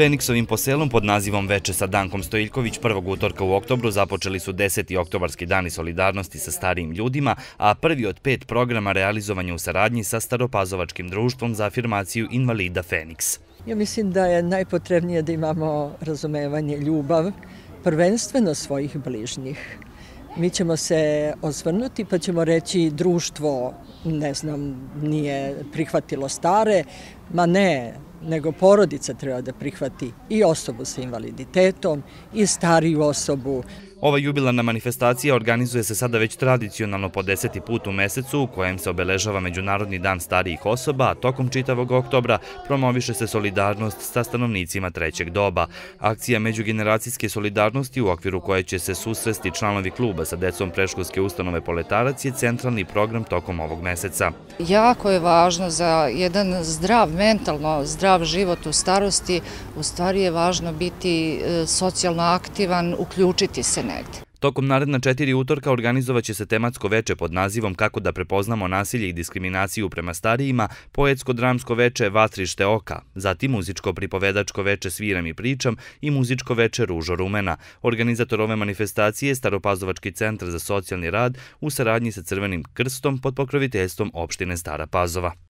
Feniksovim poselom pod nazivom Veče sa Dankom Stojiljković prvog utorka u oktobru započeli su 10. oktobarski dani solidarnosti sa starijim ljudima, a prvi od pet programa realizovanja u saradnji sa Staropazovačkim društvom za afirmaciju invalida Feniks. Ja mislim da je najpotrebnije da imamo razumevanje ljubav, prvenstveno svojih bližnjih. Mi ćemo se osvrnuti pa ćemo reći društvo, ne znam, nije prihvatilo stare, ma ne, nego porodica treba da prihvati i osobu sa invaliditetom i stariju osobu. Ova jubilarna manifestacija organizuje se sada već tradicionalno po deseti put u mesecu u kojem se obeležava Međunarodni dan starijih osoba, a tokom čitavog oktobra promoviše se solidarnost sa stanovnicima trećeg doba. Akcija međugeneracijske solidarnosti u okviru koje će se susresti članovi kluba sa decom preškolske ustanove Poletarac je centralni program tokom ovog meseca. Jako je važno za jedan zdrav, mentalno zdrav život u starosti, u stvari je važno biti e, socijalno aktivan, uključiti se negdje. Tokom naredna četiri utorka organizovat će se tematsko veče pod nazivom Kako da prepoznamo nasilje i diskriminaciju prema starijima, poetsko-dramsko veče Vatrište oka, zatim muzičko-pripovedačko veče Sviram i pričam i muzičko veče Ružo rumena. Organizator ove manifestacije je Staropazovački centar za socijalni rad u saradnji sa Crvenim krstom pod pokroviteljstvom opštine Stara Pazova.